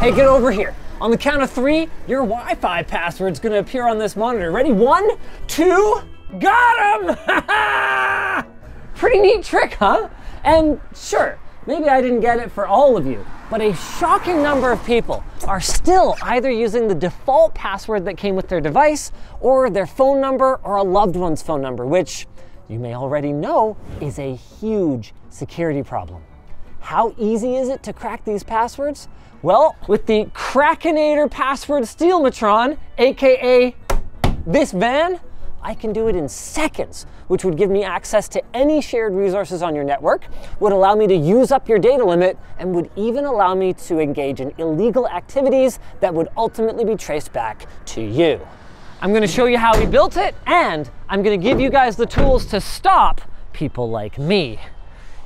Hey, get over here. On the count of three, your Wi-Fi password's gonna appear on this monitor. Ready? One, two, got him! Pretty neat trick, huh? And sure, maybe I didn't get it for all of you, but a shocking number of people are still either using the default password that came with their device or their phone number or a loved one's phone number, which you may already know is a huge security problem. How easy is it to crack these passwords? Well, with the Krakenator password Stealmatron, aka this van, I can do it in seconds, which would give me access to any shared resources on your network, would allow me to use up your data limit, and would even allow me to engage in illegal activities that would ultimately be traced back to you. I'm gonna show you how we built it, and I'm gonna give you guys the tools to stop people like me.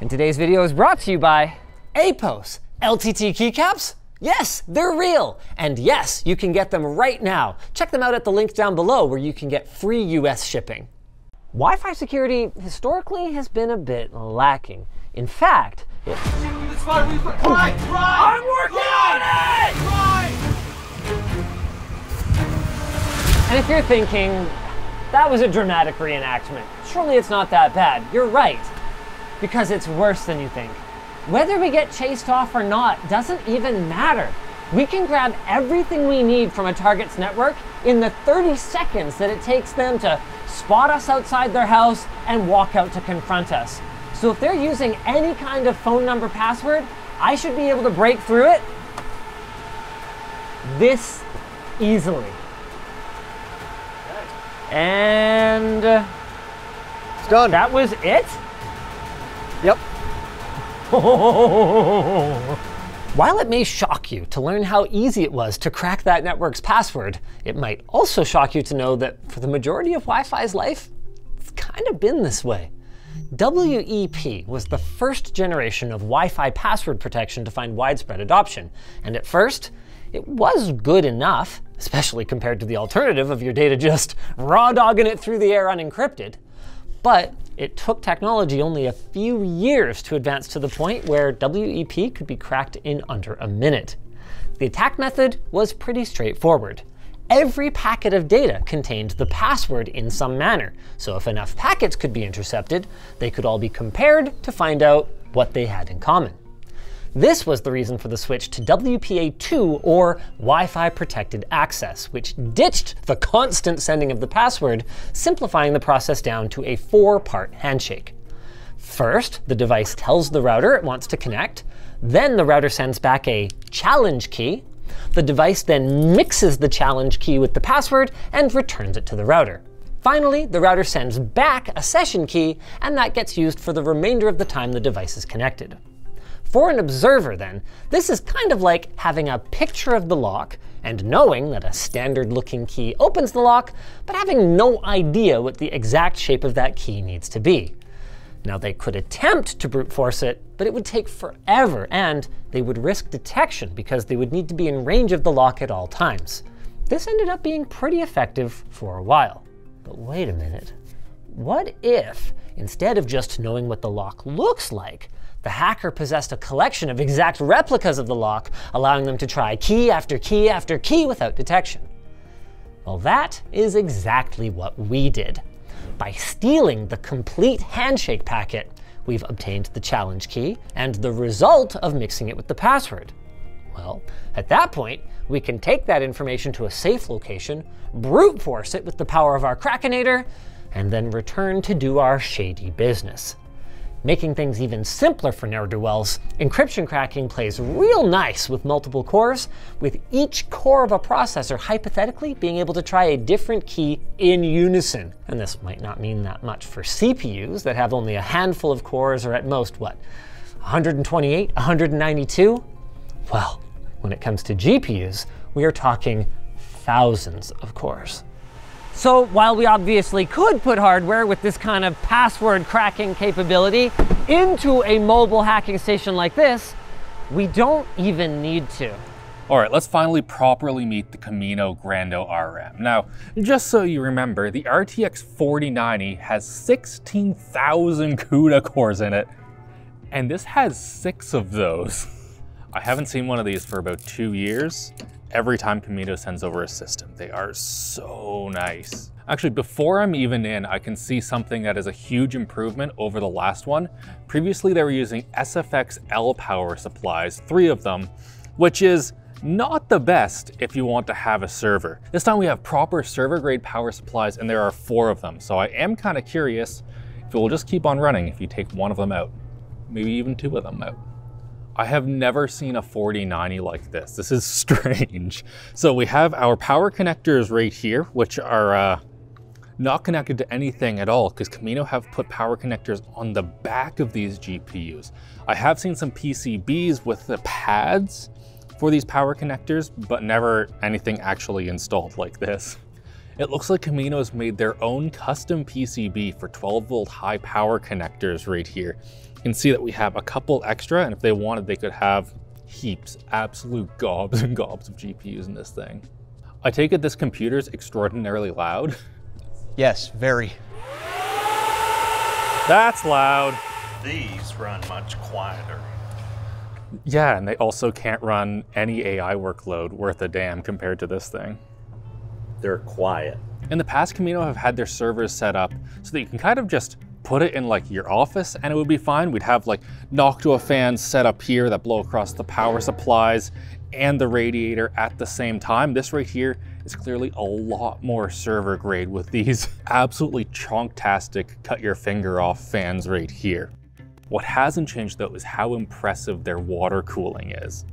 And today's video is brought to you by APOS. LTT keycaps? Yes, they're real. And yes, you can get them right now. Check them out at the link down below where you can get free US shipping. Wi Fi security historically has been a bit lacking. In fact, it... I'm working on it! And if you're thinking, that was a dramatic reenactment, surely it's not that bad. You're right, because it's worse than you think. Whether we get chased off or not doesn't even matter. We can grab everything we need from a target's network in the 30 seconds that it takes them to spot us outside their house and walk out to confront us. So if they're using any kind of phone number password, I should be able to break through it this easily. And it's done. That was it? Yep. While it may shock you to learn how easy it was to crack that network's password, it might also shock you to know that for the majority of Wi-Fi's life, it's kind of been this way. WEP was the first generation of Wi-Fi password protection to find widespread adoption, and at first, it was good enough, especially compared to the alternative of your data just raw dogging it through the air unencrypted. But it took technology only a few years to advance to the point where WEP could be cracked in under a minute. The attack method was pretty straightforward. Every packet of data contained the password in some manner, so if enough packets could be intercepted, they could all be compared to find out what they had in common. This was the reason for the switch to WPA2 or Wi-Fi Protected Access, which ditched the constant sending of the password, simplifying the process down to a four-part handshake. First, the device tells the router it wants to connect. Then the router sends back a challenge key. The device then mixes the challenge key with the password and returns it to the router. Finally, the router sends back a session key, and that gets used for the remainder of the time the device is connected. For an observer, then, this is kind of like having a picture of the lock and knowing that a standard looking key opens the lock, but having no idea what the exact shape of that key needs to be. Now, they could attempt to brute force it, but it would take forever, and they would risk detection because they would need to be in range of the lock at all times. This ended up being pretty effective for a while. But wait a minute. What if, instead of just knowing what the lock looks like, the hacker possessed a collection of exact replicas of the lock, allowing them to try key after key after key without detection. Well, that is exactly what we did. By stealing the complete handshake packet, we've obtained the challenge key and the result of mixing it with the password. Well, at that point, we can take that information to a safe location, brute force it with the power of our Krakenator, and then return to do our shady business. Making things even simpler for ne'er-do-wells, encryption cracking plays real nice with multiple cores, with each core of a processor hypothetically being able to try a different key in unison. And this might not mean that much for CPUs that have only a handful of cores or at most, what, 128, 192? Well, when it comes to GPUs, we are talking thousands of cores. So while we obviously could put hardware with this kind of password cracking capability into a mobile hacking station like this, we don't even need to. All right, let's finally properly meet the Comino Grando RM. Now, just so you remember, the RTX 4090 has 16,000 CUDA cores in it, and this has six of those. I haven't seen one of these for about two years. Every time Comino sends over a system, they are so nice. Actually, before I'm even in, I can see something that is a huge improvement over the last one. Previously, they were using SFX L power supplies, three of them, which is not the best if you want to have a server. This time we have proper server grade power supplies and there are four of them. So I am kind of curious if it will just keep on running if you take one of them out, maybe even two of them out. I have never seen a 4090 like this. This is strange. So we have our power connectors right here, which are uh, not connected to anything at all because Comino have put power connectors on the back of these GPUs. I have seen some PCBs with the pads for these power connectors, but never anything actually installed like this. It looks like Comino's made their own custom PCB for 12 volt high power connectors right here. You can see that we have a couple extra, and if they wanted, they could have heaps, absolute gobs and gobs of GPUs in this thing. I take it this computer is extraordinarily loud. Yes, very. That's loud. These run much quieter. Yeah, and they also can't run any AI workload worth a damn compared to this thing. They're quiet. In the past, Comino have had their servers set up so that you can kind of just put it in like your office and it would be fine. We'd have like Noctua fans set up here that blow across the power supplies and the radiator at the same time. This right here is clearly a lot more server grade with these absolutely chonktastic cut your finger off fans right here. What hasn't changed though is how impressive their water cooling is.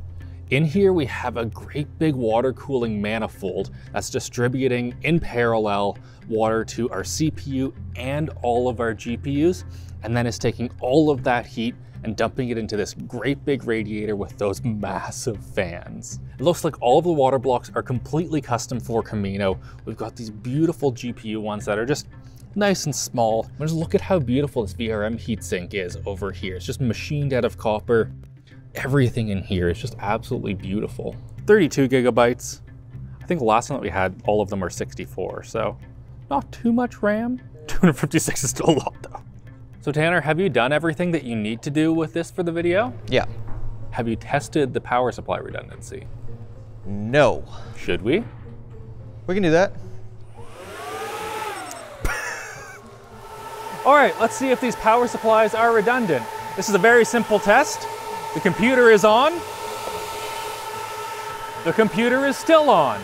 In here we have a great big water cooling manifold that's distributing in parallel water to our CPU and all of our GPUs, and then is taking all of that heat and dumping it into this great big radiator with those massive fans. It looks like all of the water blocks are completely custom for Comino. We've got these beautiful GPU ones that are just nice and small. Just look at how beautiful this VRM heatsink is over here. It's just machined out of copper. Everything in here is just absolutely beautiful. 32 gigabytes. I think the last one that we had, all of them are 64, so not too much RAM. 256 is still a lot though. So Tanner, have you done everything that you need to do with this for the video? Yeah. Have you tested the power supply redundancy? No. Should we? We can do that. All right, let's see if these power supplies are redundant. This is a very simple test. The computer is on. The computer is still on.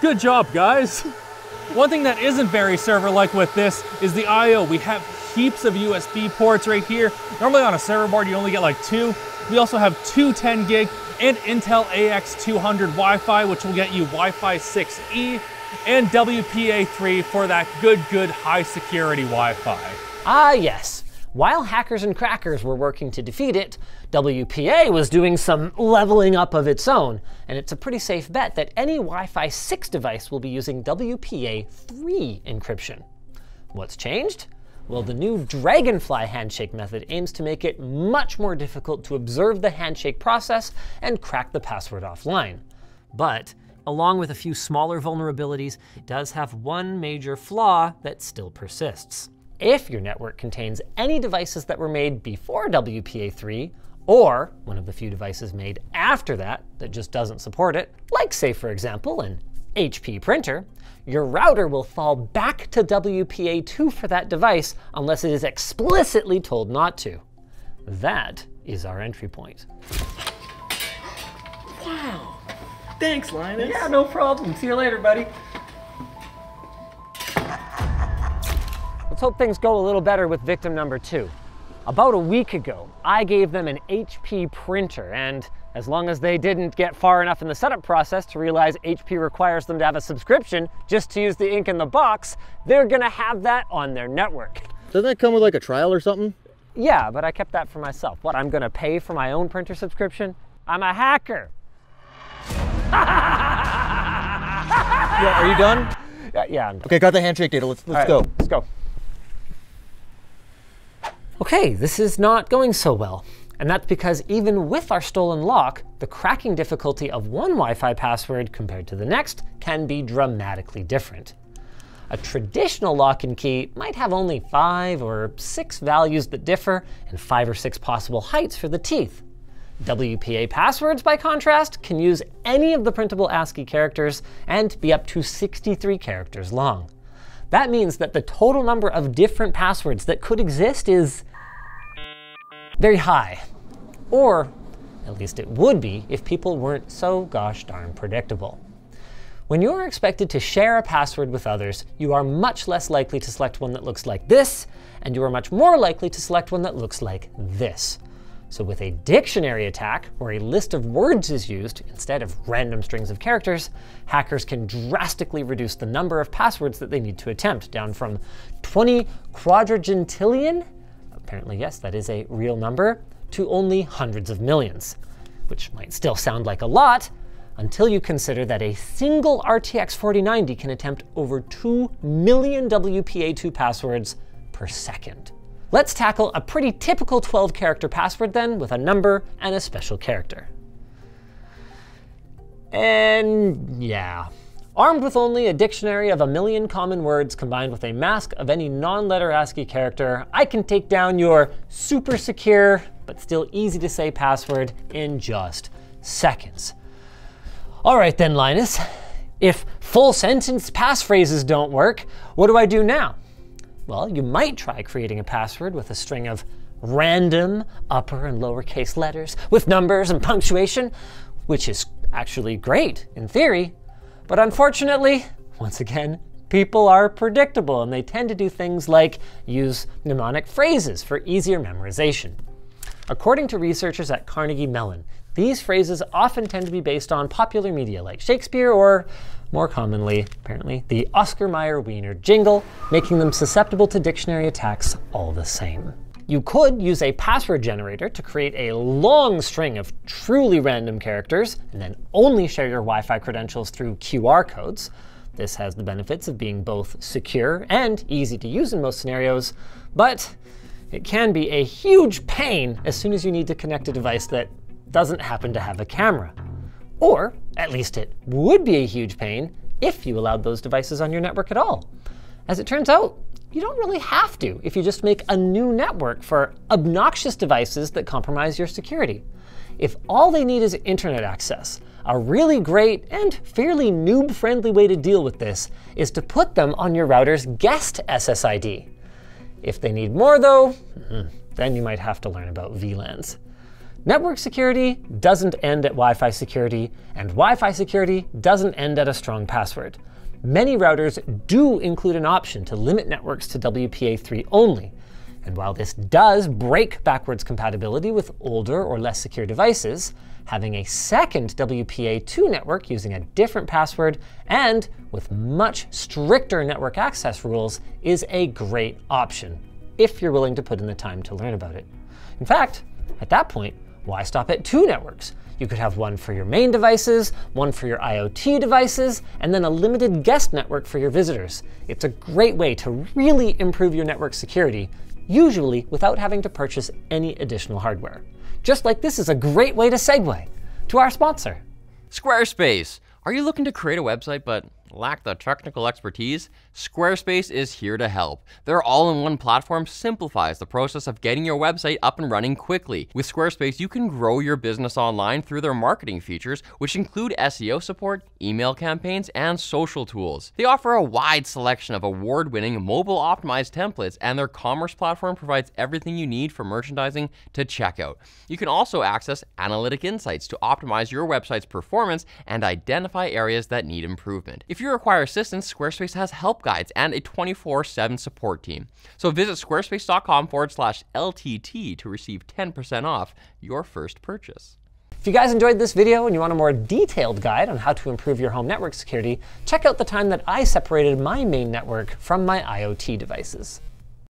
Good job, guys. One thing that isn't very server-like with this is the I.O. We have heaps of USB ports right here. Normally on a server board, you only get like two. We also have two 10 gig and Intel AX200 Wi-Fi, which will get you Wi-Fi 6E and WPA3 for that good, good high security Wi-Fi. Ah, yes. While hackers and crackers were working to defeat it, WPA was doing some leveling up of its own, and it's a pretty safe bet that any Wi Fi 6 device will be using WPA 3 encryption. What's changed? Well, the new Dragonfly handshake method aims to make it much more difficult to observe the handshake process and crack the password offline. But, along with a few smaller vulnerabilities, it does have one major flaw that still persists. If your network contains any devices that were made before WPA3, or one of the few devices made after that that just doesn't support it, like say for example an HP printer, your router will fall back to WPA2 for that device unless it is explicitly told not to. That is our entry point. Wow. Thanks, Linus. Yeah, no problem. See you later, buddy. Hope things go a little better with victim number two. About a week ago, I gave them an HP printer, and as long as they didn't get far enough in the setup process to realize HP requires them to have a subscription just to use the ink in the box, they're gonna have that on their network. Doesn't that come with like a trial or something? Yeah, but I kept that for myself. What, I'm gonna pay for my own printer subscription? I'm a hacker. Yeah, are you done? Yeah, yeah I'm Okay, got the handshake data. Let's let's All go. Let's go. Okay, this is not going so well. And that's because even with our stolen lock, the cracking difficulty of one Wi-Fi password compared to the next can be dramatically different. A traditional lock and key might have only five or six values that differ and five or six possible heights for the teeth. WPA passwords, by contrast, can use any of the printable ASCII characters and be up to 63 characters long. That means that the total number of different passwords that could exist is very high. Or at least it would be if people weren't so gosh darn predictable. When you are expected to share a password with others, you are much less likely to select one that looks like this, and you are much more likely to select one that looks like this. So with a dictionary attack, where a list of words is used instead of random strings of characters, hackers can drastically reduce the number of passwords that they need to attempt, down from 20 quadragintillion, apparently yes, that is a real number, to only hundreds of millions, which might still sound like a lot, until you consider that a single RTX 4090 can attempt over 2 million WPA2 passwords per second. Let's tackle a pretty typical 12 character password then with a number and a special character. And yeah, armed with only a dictionary of a million common words combined with a mask of any non-letter ASCII character, I can take down your super secure but still easy to say password in just seconds. All right then, Linus. If full sentence passphrases don't work, what do I do now? Well, you might try creating a password with a string of random upper and lowercase letters with numbers and punctuation, which is actually great in theory. But unfortunately, once again, people are predictable and they tend to do things like use mnemonic phrases for easier memorization. According to researchers at Carnegie Mellon, these phrases often tend to be based on popular media like Shakespeare or, more commonly, apparently, the Oscar Mayer Wiener jingle, making them susceptible to dictionary attacks all the same. You could use a password generator to create a long string of truly random characters and then only share your Wi Fi credentials through QR codes. This has the benefits of being both secure and easy to use in most scenarios, but it can be a huge pain as soon as you need to connect a device that doesn't happen to have a camera. Or, at least it would be a huge pain if you allowed those devices on your network at all. As it turns out, you don't really have to if you just make a new network for obnoxious devices that compromise your security. If all they need is internet access, a really great and fairly noob friendly way to deal with this is to put them on your router's guest SSID. If they need more, though, hmm, then you might have to learn about VLANs. Network security doesn't end at Wi Fi security, and Wi Fi security doesn't end at a strong password. Many routers do include an option to limit networks to WPA3 only. And while this does break backwards compatibility with older or less secure devices, having a second WPA2 network using a different password and with much stricter network access rules is a great option, if you're willing to put in the time to learn about it. In fact, at that point, why stop at two networks? You could have one for your main devices, one for your IoT devices, and then a limited guest network for your visitors. It's a great way to really improve your network security, usually without having to purchase any additional hardware. Just like this is a great way to segue to our sponsor. Squarespace. Are you looking to create a website but lack the technical expertise? Squarespace is here to help. Their all-in-one platform simplifies the process of getting your website up and running quickly. With Squarespace, you can grow your business online through their marketing features, which include SEO support, email campaigns, and social tools. They offer a wide selection of award-winning mobile-optimized templates, and their commerce platform provides everything you need for merchandising to checkout. You can also access analytic insights to optimize your website's performance and identify areas that need improvement. If you require assistance, Squarespace has help guides and a 24 7 support team. So visit squarespace.com forward slash LTT to receive 10% off your first purchase. If you guys enjoyed this video and you want a more detailed guide on how to improve your home network security, check out the time that I separated my main network from my IoT devices.